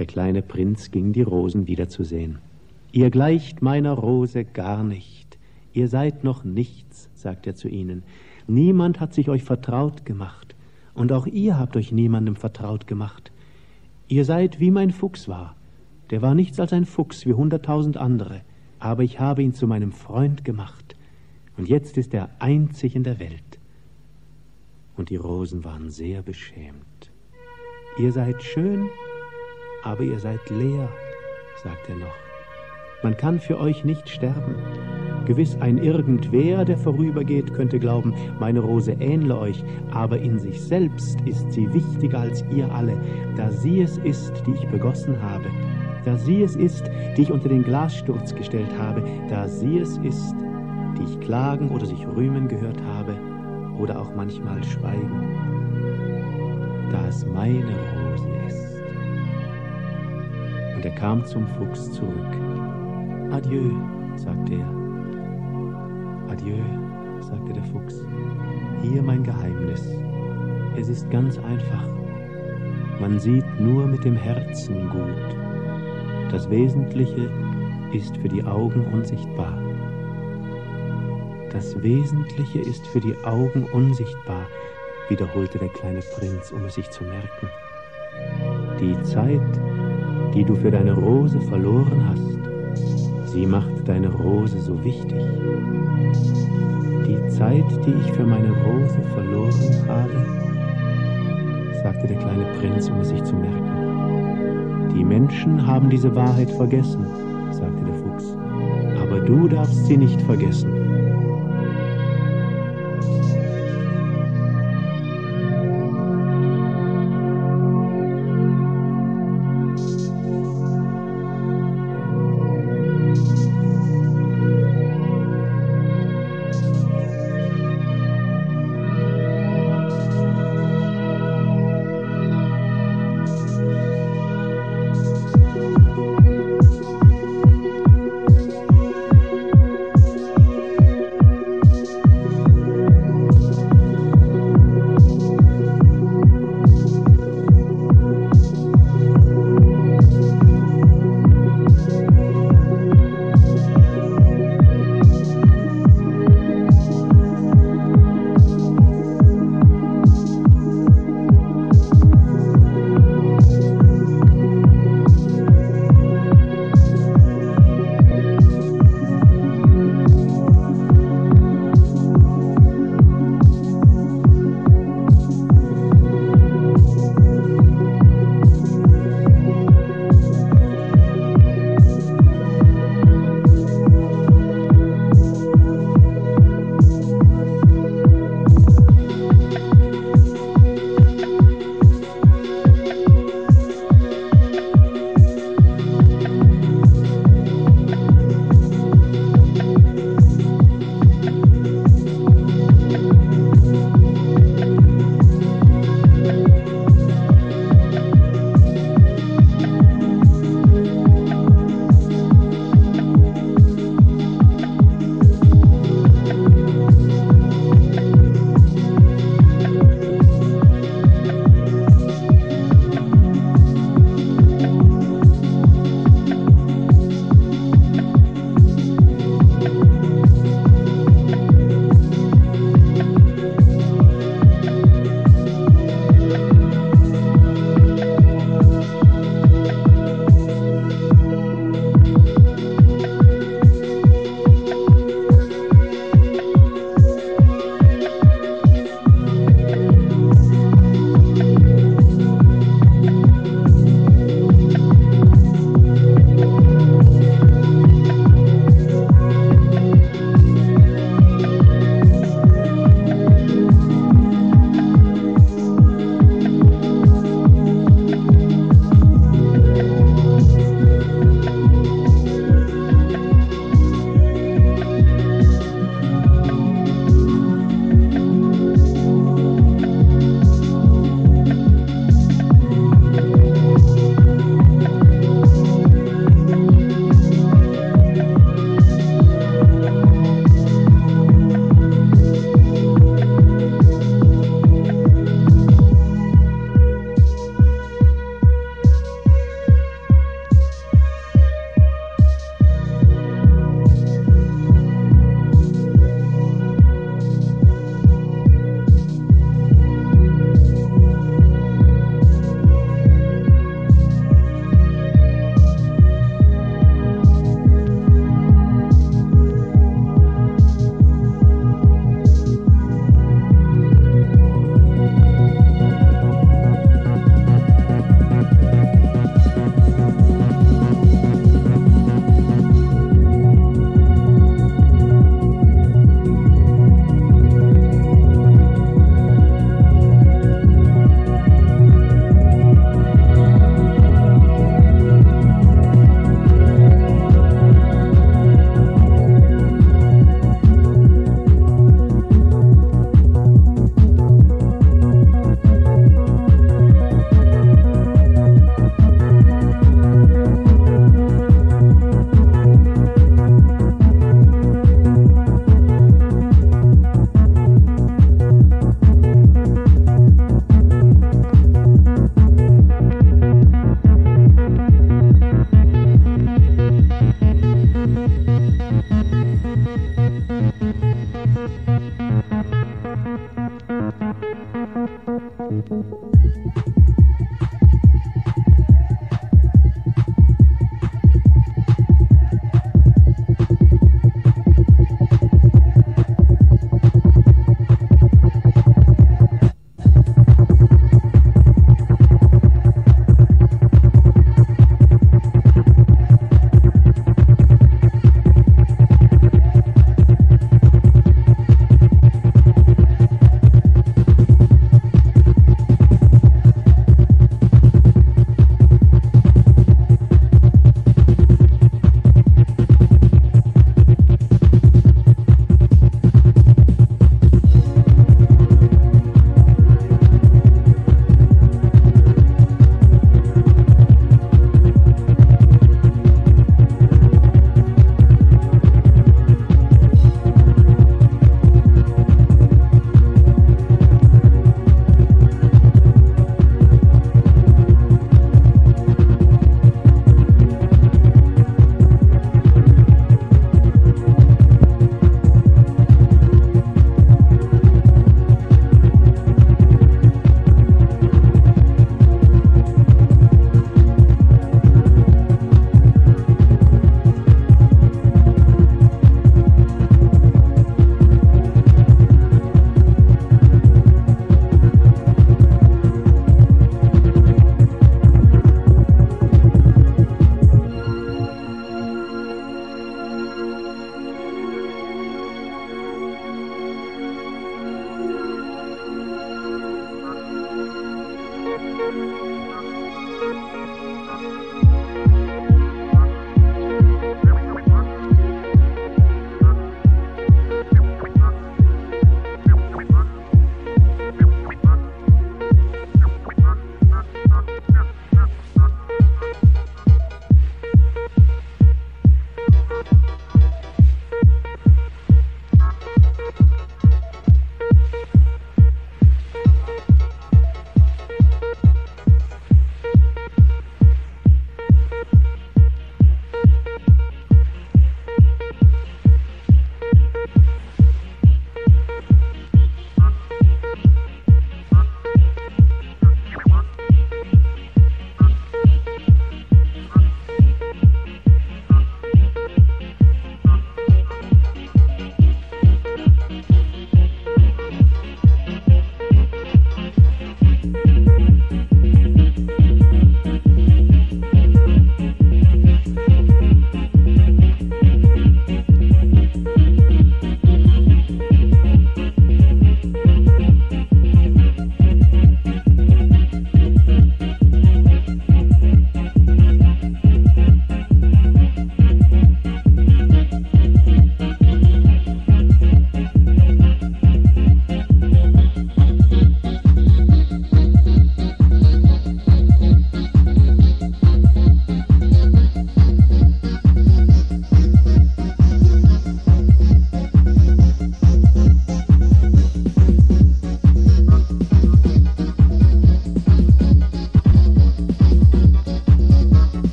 Der kleine Prinz ging die Rosen wiederzusehen. Ihr gleicht meiner Rose gar nicht. Ihr seid noch nichts, sagt er zu ihnen. Niemand hat sich euch vertraut gemacht, und auch ihr habt euch niemandem vertraut gemacht. Ihr seid wie mein Fuchs war. Der war nichts als ein Fuchs wie hunderttausend andere, aber ich habe ihn zu meinem Freund gemacht, und jetzt ist er einzig in der Welt. Und die Rosen waren sehr beschämt. Ihr seid schön, aber ihr seid leer, sagt er noch. Man kann für euch nicht sterben. Gewiss ein Irgendwer, der vorübergeht, könnte glauben, meine Rose ähnle euch, aber in sich selbst ist sie wichtiger als ihr alle, da sie es ist, die ich begossen habe, da sie es ist, die ich unter den Glassturz gestellt habe, da sie es ist, die ich klagen oder sich rühmen gehört habe oder auch manchmal schweigen, da es meine Rose ist. Und er kam zum Fuchs zurück. Adieu, sagte er. Adieu, sagte der Fuchs. Hier mein Geheimnis. Es ist ganz einfach. Man sieht nur mit dem Herzen gut. Das Wesentliche ist für die Augen unsichtbar. Das Wesentliche ist für die Augen unsichtbar, wiederholte der kleine Prinz, um es sich zu merken. Die Zeit, die du für deine Rose verloren hast, sie macht deine Rose so wichtig. Die Zeit, die ich für meine Rose verloren habe, sagte der kleine Prinz, um es sich zu merken. Die Menschen haben diese Wahrheit vergessen, sagte der Fuchs, aber du darfst sie nicht vergessen.